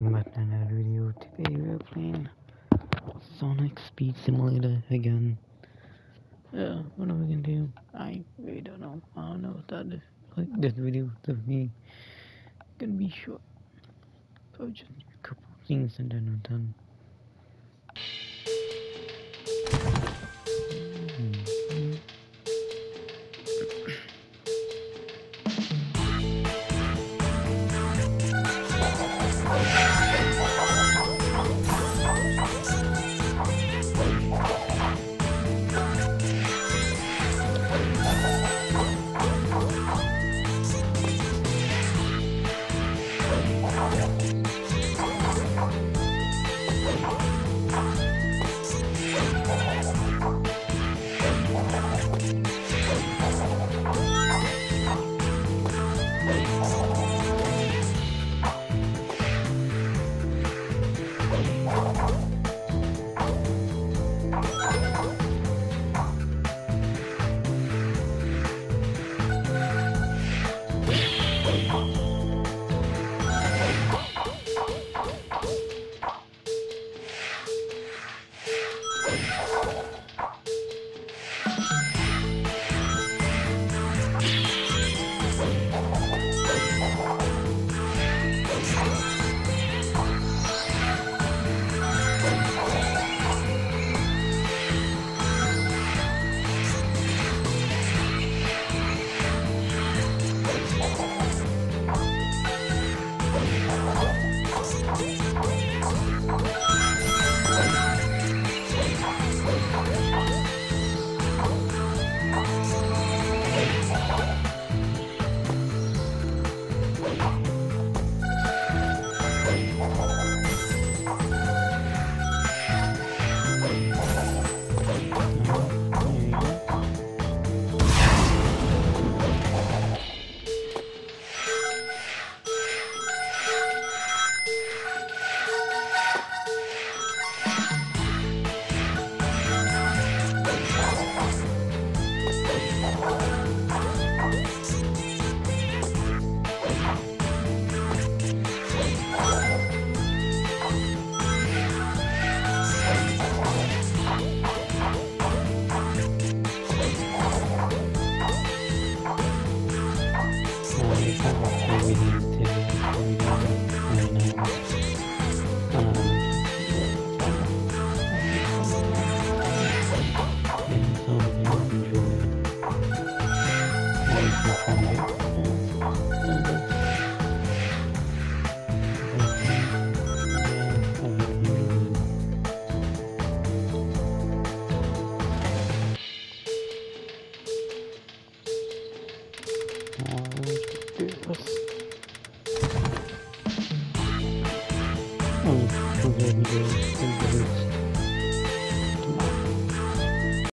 to another video. Today we're playing Sonic Speed Simulator again. Uh, what are we gonna do? I really don't know. I don't know what that is. Like this video to me gonna be short. So just a couple things and then I'm done. 哦。Oh,